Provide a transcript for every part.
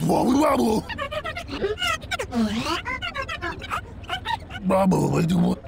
Бабу, бабу, бабу.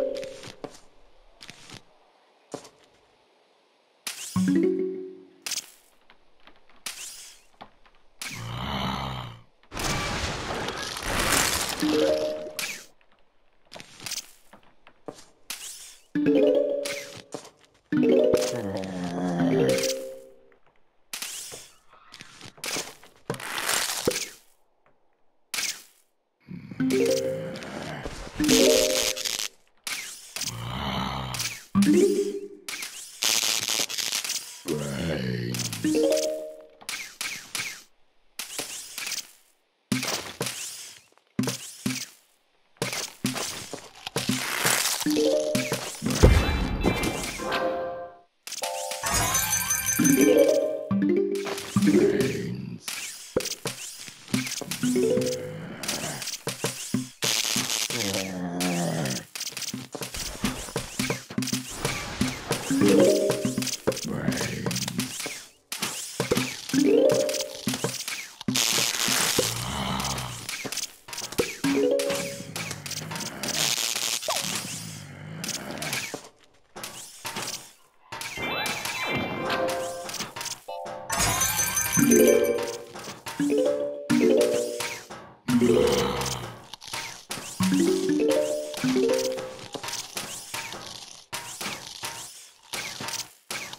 Bleep. Yeah.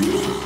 Yeah.